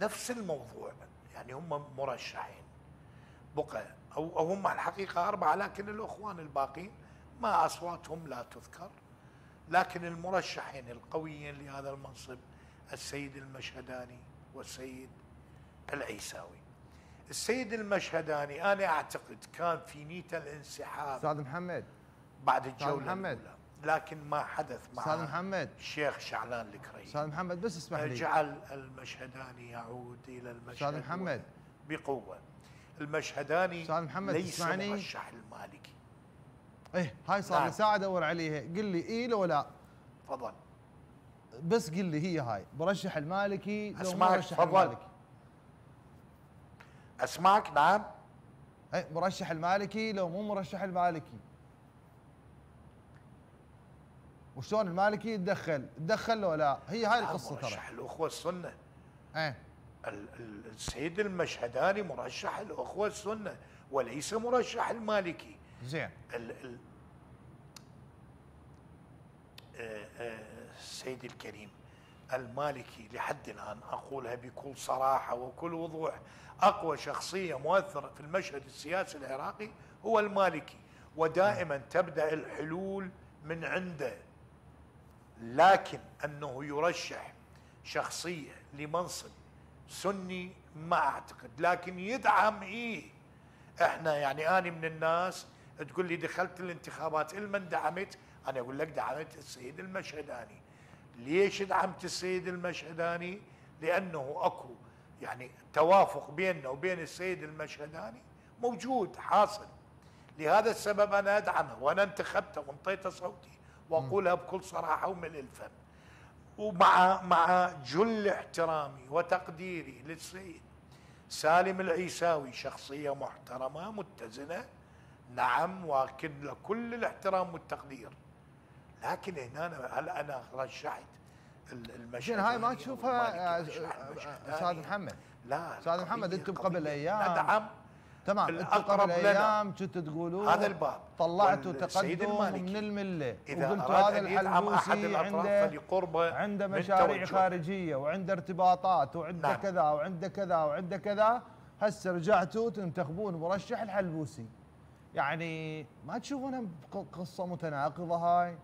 نفس الموضوع يعني هم مرشحين. بقى أو هم الحقيقة أربعة لكن الأخوان الباقين ما أصواتهم لا تذكر. لكن المرشحين القويين لهذا المنصب السيد المشهداني والسيد العيساوي. السيد المشهداني أنا أعتقد كان في نيته الانسحاب أستاذ محمد. بعد الجولة محمد. الأولى لكن ما حدث مع أستاذ محمد. الشيخ شعلان الكريم. أستاذ محمد بس اسمح لي. جعل المشهداني يعود إلى المشهد أستاذ محمد. بقوة. المشهداني أستاذ محمد ليس مرشح المالكي. إيه هاي صار نعم. لي ساعة أدور عليها. قل لي اي لو لا. تفضل. بس قل لي هي هاي. مرشح المالكي لو اسمعك مرشح فضل. المالكي. اسمعك نعم. إيه مرشح المالكي لو مو مرشح المالكي. وشلون المالكي يتدخل؟ تدخل لو لا. هي هاي القصة ترى. مرشح الأخوة السنة. إيه. السيد المشهداني مرشح الأخوة السنة وليس مرشح المالكي. زين. آه، آه، السيد الكريم المالكي لحد الآن أقولها بكل صراحة وكل وضوح أقوى شخصية مؤثرة في المشهد السياسي العراقي هو المالكي ودائما تبدأ الحلول من عنده. لكن أنه يرشح شخصية لمنصب سني ما أعتقد لكن يدعم إيه إحنا يعني آني من الناس تقول لي دخلت الانتخابات المن دعمت أنا أقول لك دعمت السيد المشهداني. ليش دعمت السيد المشهداني؟ لأنه أكو يعني توافق بيننا وبين السيد المشهداني موجود حاصل. لهذا السبب أنا أدعمه وأنا انتخبته وانطيته صوتي وأقولها بكل صراحة وملء الفم. ومع مع جل احترامي وتقديري للسيد سالم العيساوي شخصية محترمة متزنة نعم واكن له كل الاحترام والتقدير. لكن هنا أنا هل أنا رشحت المشهد هاي ما تشوفها أستاذ محمد. لا أستاذ محمد أنتم قبل أيام ندعم تمام أنتم قبل أيام كنتوا تقولون هذا الباب. طلعتوا تقدم من الملة. وقلتوا هذا الحلبوسي عنده عنده مشاريع خارجية وعنده ارتباطات وعنده نعم. كذا وعنده كذا وعنده كذا. هسه رجعتوا تنتخبون مرشح الحلبوسي. يعني ما تشوفونها قصة متناقضة هاي؟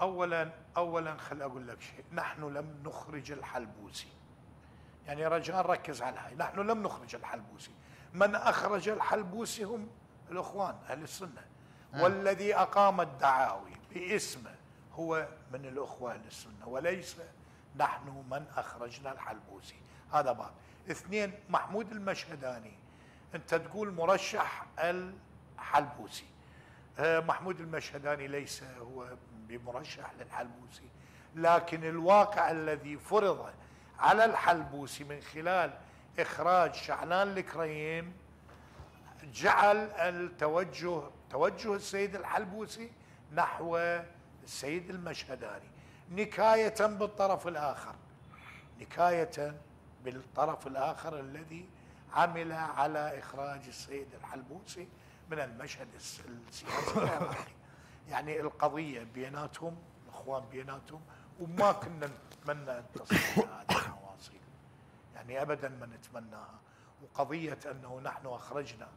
اولا اولا خل أقول لك شيء. نحن لم نخرج الحلبوسي. يعني رجاء ركز على هاي. نحن لم نخرج الحلبوسي. من أخرج الحلبوسي هم الإخوان أهل السنة. آه. والذي أقام الدعاوي باسمه هو من الإخوة أهل السنة وليس نحن من أخرجنا الحلبوسي هذا باب. اثنين محمود المشهداني. أنت تقول مرشح الحلبوسي آه، محمود المشهداني ليس هو بمرشح للحلبوسي لكن الواقع الذي فرض على الحلبوسي من خلال إخراج شعلان الكريم جعل التوجه توجه السيد الحلبوسي نحو السيد المشهداني. نكاية بالطرف الآخر. نكاية بالطرف الآخر الذي عمل على إخراج السيد الحلبوسي من المشهد السياسي. العراقي *laughs* يعني القضية بيناتهم الإخوان بيناتهم وما كنا نتمنى أن تصل هذه المواصيل. يعني ابدا ما نتمناها. وقضية أنه نحن أخرجنا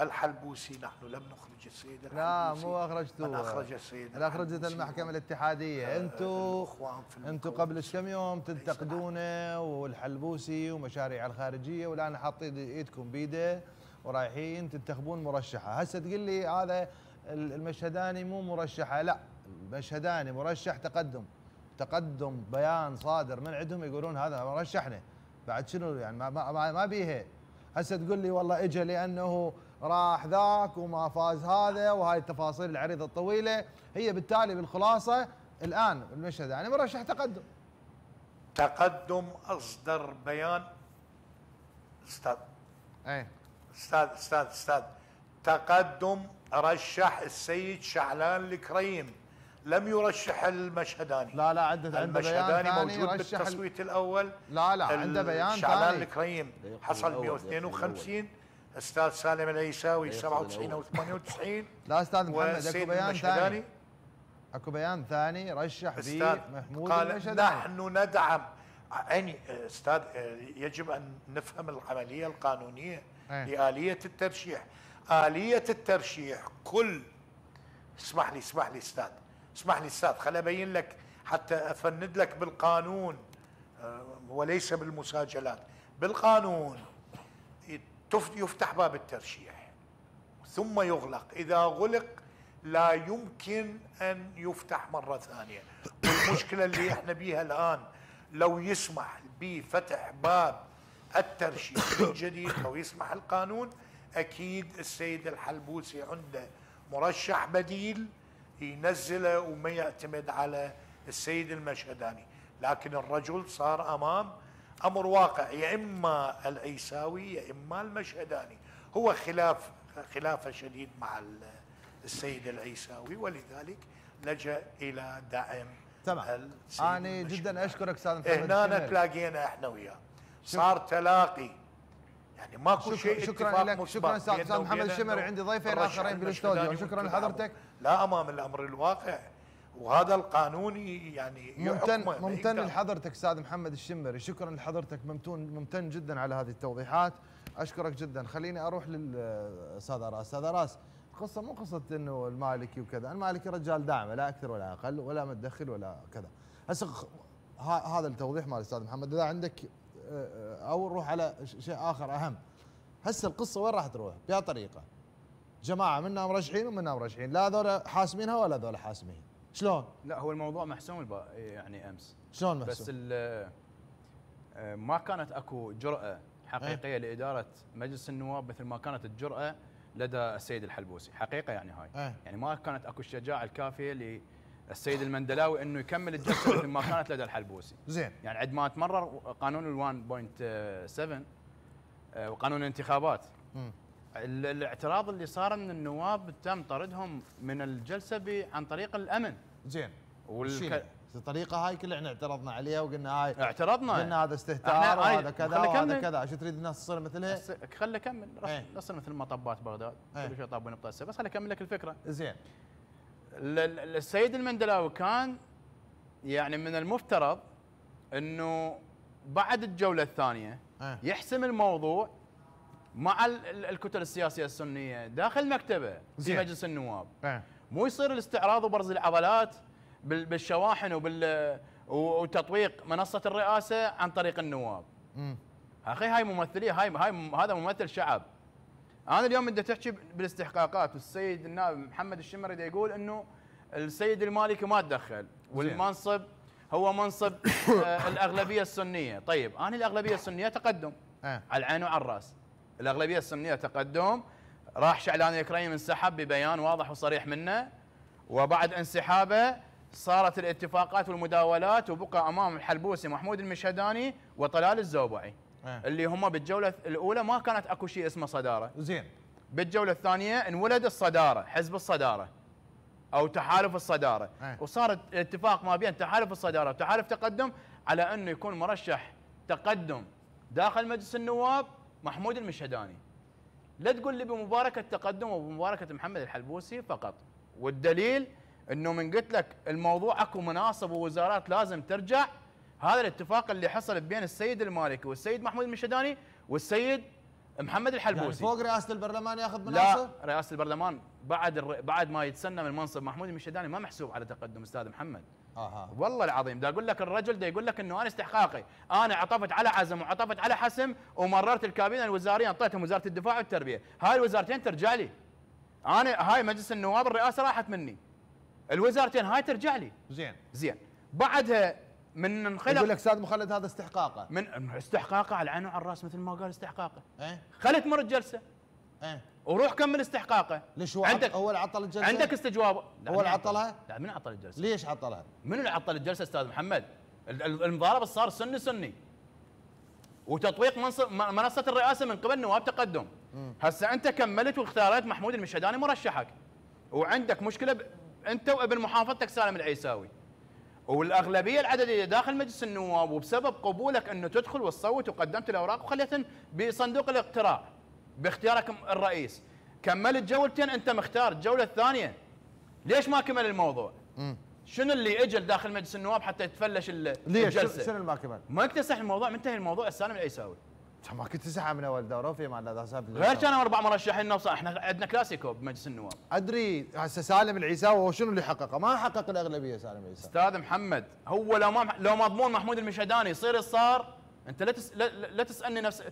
الحلبوسي نحن لم نخرج السيد الحلبوسي. لا مو اخرجتوا من أخرج السيد أخرجت المحكمة الاتحادية. أنتم أنتم قبل كم يوم تنتقدونه والحلبوسي ومشاريع الخارجية والآن حاطين إيدكم بيده ورايحين تنتخبون مرشحة. هسه تقول لي هذا المشهداني مو مرشحة. لا المشهداني مرشح تقدم. تقدم بيان صادر. من عندهم يقولون هذا مرشحنا؟ بعد شنو يعني؟ ما ما, ما بيها هسه تقول لي والله اجى لأنه راح ذاك وما فاز هذا وهاي التفاصيل العريضة الطويلة. هي بالتالي بالخلاصة الآن المشهد يعني مرشح تقدم. تقدم أصدر بيان. أستاذ. إيه. أستاذ أستاذ أستاذ. تقدم رشح السيد شعلان الكريم لم يرشح المشهداني. لا لا عنده المشهداني موجود بالتصويت الأول. لا لا عنده بيان شعلان الكريم حصل 152 أستاذ سالم العيساوي 97 أو 98 *laughs* لا أستاذ محمد أكو بيان ثاني. أكو بيان ثاني رشح به محمود قال نحن ندعم. يعني أستاذ يجب أن نفهم العملية القانونية إيه؟ لآلية الترشيح. آلية الترشيح كل اسمح لي اسمح لي أستاذ اسمح لي أستاذ خل أبين لك حتى أفند لك بالقانون آه، وليس بالمساجلات. بالقانون يفتح باب الترشيح. ثم يغلق. إذا غلق لا يمكن أن يفتح مرة ثانية. والمشكلة اللي إحنا بيها الآن لو يسمح بفتح باب الترشيح من جديد أو يسمح القانون أكيد السيد الحلبوسي عنده مرشح بديل ينزله وما يعتمد على السيد المشهداني. لكن الرجل صار أمام أمر واقع يا إما العيساوي يا إما المشهداني. هو خلاف خلافه شديد مع السيد العيساوي ولذلك لجأ إلى دعم تمام. أنا جدا أشكرك أستاذ محمد هنا تلاقينا إحنا وياه. صار تلاقي. يعني ماكو شيء شكرا لك. شكرا أستاذ محمد الشمري عندي ضيفين آخرين بالإستوديو. شكرا لحضرتك. لا أمام الأمر الواقع. وهذا القانون يعني ممتن ممتن لحضرتك أستاذ محمد الشمري. شكرا لحضرتك ممتون ممتن جدا على هذه التوضيحات. أشكرك جدا. خليني أروح للاستاذ أراس. أستاذ أراس القصة مو قصة إنه المالكي وكذا. المالكي رجال داعمه لا أكثر ولا أقل ولا متدخل ولا كذا. هسه هذا التوضيح مال الاستاذ محمد. إذا عندك أو نروح على شيء آخر أهم. هسه القصة وين راح تروح؟ بها طريقة. جماعة منا مرشحين ومنا مرشحين لا هذول حاسمينها ولا هذول حاسمين شلون؟ لا هو الموضوع محسوم يعني أمس شلون محسوم؟ بس آه، ما كانت أكو جرأة حقيقية إيه؟ لإدارة مجلس النواب مثل ما كانت الجرأة لدى السيد الحلبوسي حقيقة يعني هاي إيه؟ يعني ما كانت أكو الشجاعة الكافية للسيد المندلاوي إنه يكمل الجلسة مثل ما كانت لدى الحلبوسي زين يعني عندما ما تمرر قانون ال 1.7 آه، وقانون الانتخابات. الاعتراض اللي صار من النواب تم طردهم من الجلسة عن طريق الأمن. زين. والك... الطريقة هاي كلها إحنا اعترضنا عليها وقلنا هاي اعترضنا. قلنا هذا استهتار وهذا كذا وهذا كذا. شو تريد الناس تصير مثلها؟ خلي اكمل نصير مثل مطبات بغداد. كل شيء طاب ونبطه بس خلي اكمل لك الفكرة. زين. السيد المندلاوي كان يعني من المفترض إنه بعد الجولة الثانية يحسم الموضوع مع الكتل السياسية السنية داخل مكتبة في مجلس النواب مو يصير الاستعراض وبرز العضلات بالشواحن وبال وتطويق منصة الرئاسة عن طريق النواب. أخي هاي ممثليه هاي هاي هذا ممثل شعب. أنا اليوم بدي تحكي بالاستحقاقات والسيد النائب محمد الشمري يقول إنه السيد المالكي ما تدخل والمنصب هو منصب *coughs* آه الأغلبية السنية، طيب أنا الأغلبية السنية تقدم آه. على العين وعلى الرأس. الأغلبية السنيه تقدم. راح شعلان الكريم انسحب ببيان واضح وصريح منه. وبعد انسحابه صارت الاتفاقات والمداولات وبقى أمام الحلبوسي محمود المشهداني وطلال الزوبعي. آه. اللي هم بالجولة الأولى ما كانت أكو شيء اسمه صدارة. زين. بالجولة الثانية انولد الصدارة حزب الصدارة أو تحالف الصدارة. آه. وصار الاتفاق ما بين تحالف الصدارة وتحالف تقدم على أنه يكون مرشح تقدم داخل مجلس النواب محمود المشهداني لا تقول لي بمباركة تقدم وبمباركة محمد الحلبوسي فقط والدليل إنه من قلت لك الموضوع أكو مناصب ووزارات لازم ترجع هذا الاتفاق اللي حصل بين السيد المالكي والسيد محمود المشهداني والسيد محمد الحلبوسي يعني فوق رئاسة البرلمان ياخذ مناصب؟ لا رئاسة البرلمان بعد. بعد ما يتسنى من منصب محمود المشهداني ما محسوب على تقدم أستاذ محمد أها. والله العظيم دا أقول لك الرجل دا يقول لك إنه أنا استحقاقي. أنا عطفت على عزم وعطفت على حسم ومررت الكابينة الوزارية أعطيتهم وزارة الدفاع والتربية. هاي الوزارتين ترجع لي. أنا هاي مجلس النواب الرئاسة راحت مني. الوزارتين هاي ترجع لي. زين. زين. بعدها من انخلق يقول لك أستاذ مخلد هذا استحقاقه. من استحقاقه على العين وعلى الرأس مثل ما قال استحقاقه. إيه؟ خلي تمر الجلسه إيه. وروح كمل استحقاقه. ليش هو عندك هو اللي عطل الجلسة؟ عندك استجواب. هو اللي عطلها؟ لا من عطل الجلسة. ليش عطلها؟ من اللي عطل الجلسة أستاذ محمد؟ المضاربة صار سني سني. وتطويق منصة الرئاسة من قبل نواب تقدم. هسه أنت كملت واختاريت محمود المشهداني مرشحك. وعندك مشكلة أنت وأبن محافظتك سالم العيساوي. والأغلبية العدديه داخل مجلس النواب وبسبب قبولك انه تدخل وتصوت وقدمت الأوراق وخليتهم بصندوق الاقتراع. باختيارك الرئيس. كملت جولتين انت مختار الجولة الثانية. ليش ما كمل الموضوع؟ شنو اللي أجل داخل مجلس النواب حتى يتفلش ليش؟ الجلسة؟ شنو اللي ما كمل؟ ما اكتسح الموضوع منتهي الموضوع. السالم العيساوي. ما كنت تسحب من أول دورة وفي مع غير كانوا أربع مرشحين نفس إحنا عندنا كلاسيكو بمجلس النواب. أدري هسه سالم العيساوي هو شنو اللي حققه؟ ما حقق الأغلبية سالم العيساوي. أستاذ محمد هو لو ما لو مضمون محمود المشهداني يصير صار أنت لا تس لا, لا تسألني نفس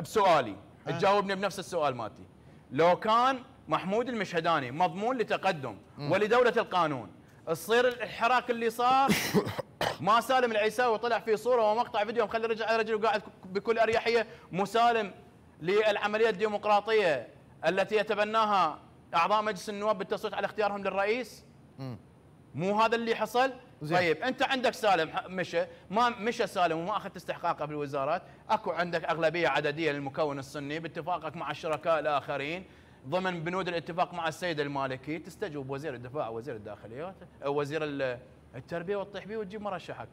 بسؤالي. تجاوبني بنفس السؤال مالتي. لو كان محمود المشهداني مضمون لتقدم ولدولة القانون تصير الحراك اللي صار *coughs* ما سالم العيساوي طلع في صورة ومقطع فيديو مخلي رجل على رجل وقاعد بكل أريحية مسالم للعملية الديمقراطية التي يتبناها أعضاء مجلس النواب بالتصويت على اختيارهم للرئيس؟ مو هذا اللي حصل زي. طيب انت عندك سالم مشى ما مشى سالم وما أخذت استحقاقه بالوزارات أكو عندك أغلبية عددية للمكون السني باتفاقك مع الشركاء الآخرين ضمن بنود الاتفاق مع السيد المالكي تستجوب وزير الدفاع وزير الداخلية وزير التربية وتطيح بيه وتجيب مرشحك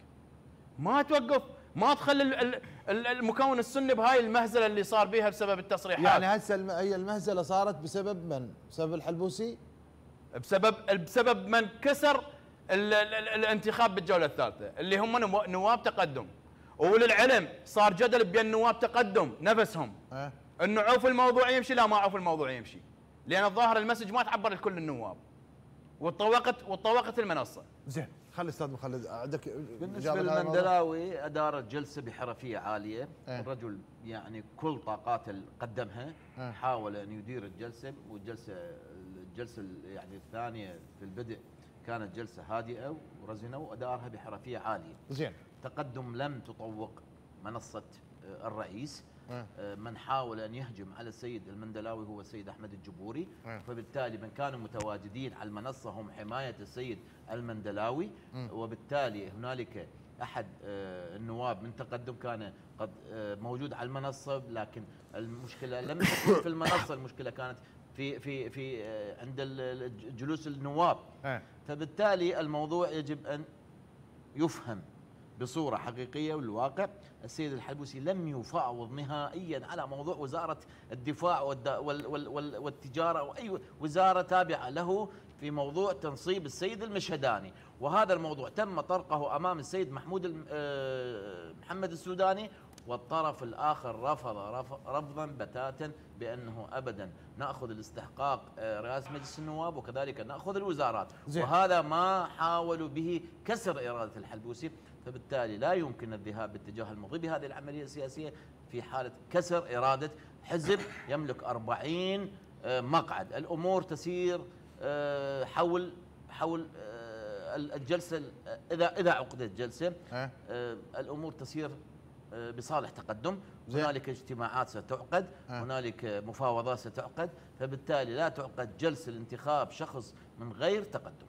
ما توقف ما تخلي المكون السني بهاي المهزلة اللي صار بيها بسبب التصريحات يعني هسه هي المهزلة صارت بسبب من؟ بسبب الحلبوسي؟ بسبب بسبب من كسر ال ال ال الانتخاب بالجولة الثالثة اللي هم نواب تقدم. وللعلم صار جدل بين نواب تقدم نفسهم. أه؟ إنه عوف الموضوع يمشي لا ما عوف الموضوع يمشي. لأن الظاهر المسج ما تعبر لكل النواب. وتطوقت وتطوقت المنصة. زين خلي أستاذ مخلد عندك بالنسبة للمندلاوي ادار الجلسه بحرفية عالية. إيه؟ الرجل يعني كل طاقاته اللي قدمها. إيه؟ حاول أن يدير الجلسة والجلسة الجلسه يعني الثانية في البدء كانت جلسة هادئة ورزنه وادارها بحرفية عالية. زين. تقدم لم تطوق منصة آه، الرئيس آه. آه، من حاول أن يهجم على السيد المندلاوي هو السيد أحمد الجبوري. فبالتالي من كانوا متواجدين على المنصة هم حماية السيد المندلاوي. وبالتالي هنالك أحد النواب من تقدم كان قد موجود على المنصة لكن المشكلة لم تكن في المنصة. المشكلة كانت في في في عند جلوس النواب. فبالتالي الموضوع يجب أن يفهم بصورة حقيقية والواقع. السيد الحلبوسي لم يفاوض نهائيا على موضوع وزارة الدفاع والتجارة أو أي وزارة تابعة له في موضوع تنصيب السيد المشهداني. وهذا الموضوع تم طرقه أمام السيد محمود آه، محمد السوداني والطرف الآخر رفض رفضا بتاتا بأنه أبدا نأخذ الاستحقاق آه، رئاسة مجلس النواب وكذلك نأخذ الوزارات. زي. وهذا ما حاولوا به كسر إرادة الحلبوسي فبالتالي لا يمكن الذهاب باتجاه المضي بهذه العملية السياسية في حالة كسر إرادة حزب يملك 40 آه، مقعد. الأمور تسير آه، حول حول الجلسة إذا إذا عقدت جلسة الأمور تسير بصالح تقدم. هنالك اجتماعات ستعقد آه. هنالك مفاوضات ستعقد فبالتالي لا تعقد جلسه لانتخاب شخص من غير تقدم.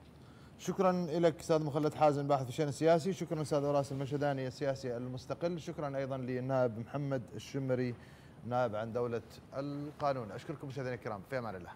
شكرا لك أستاذ مخلد حازم باحث في الشأن السياسي. شكرا أستاذ وراس المشهداني السياسي المستقل. شكرا أيضا للنائب محمد الشمري نائب عن دولة القانون. أشكركم مشاهدينا الكرام. في أمان الله.